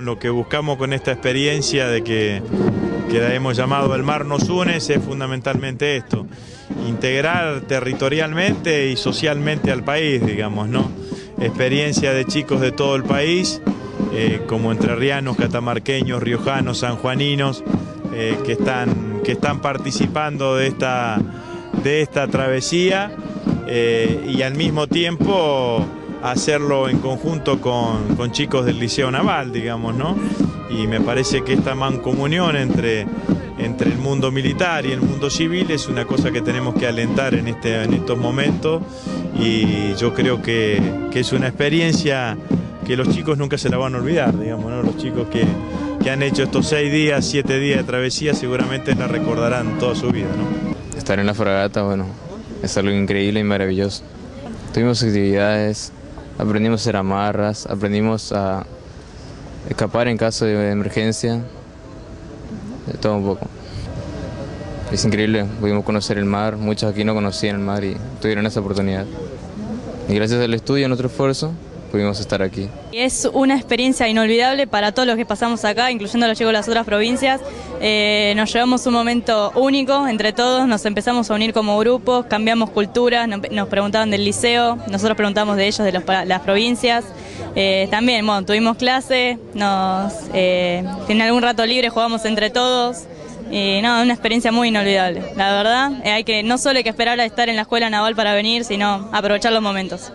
Lo que buscamos con esta experiencia de que, que la hemos llamado El Mar nos une es fundamentalmente esto, integrar territorialmente y socialmente al país, digamos, ¿no? Experiencia de chicos de todo el país, eh, como entrerrianos, catamarqueños, riojanos, sanjuaninos, eh, que, están, que están participando de esta, de esta travesía eh, y al mismo tiempo hacerlo en conjunto con, con, chicos del Liceo Naval, digamos, ¿no? Y me parece que esta mancomunión entre, entre el mundo militar y el mundo civil es una cosa que tenemos que alentar en, este, en estos momentos y yo creo que, que es una experiencia que los chicos nunca se la van a olvidar, digamos, ¿no? Los chicos que, que han hecho estos seis días, siete días de travesía seguramente la recordarán toda su vida, ¿no? Estar en la fragata, bueno, es algo increíble y maravilloso. Tuvimos actividades, aprendimos a hacer amarras, aprendimos a escapar en caso de emergencia, de todo un poco. Es increíble, pudimos conocer el mar, muchos aquí no conocían el mar y tuvieron esa oportunidad. Y gracias al estudio, a nuestro esfuerzo, pudimos estar aquí. Es una experiencia inolvidable para todos los que pasamos acá, incluyendo los chicos de las otras provincias. Eh, nos llevamos un momento único entre todos, nos empezamos a unir como grupos, cambiamos culturas, nos preguntaban del liceo, nosotros preguntamos de ellos, de los, las provincias. Eh, también, bueno, tuvimos clase, nos, eh, en algún rato libre jugamos entre todos. Y no, una experiencia muy inolvidable. La verdad, hay que no solo hay que esperar a estar en la escuela naval para venir, sino aprovechar los momentos.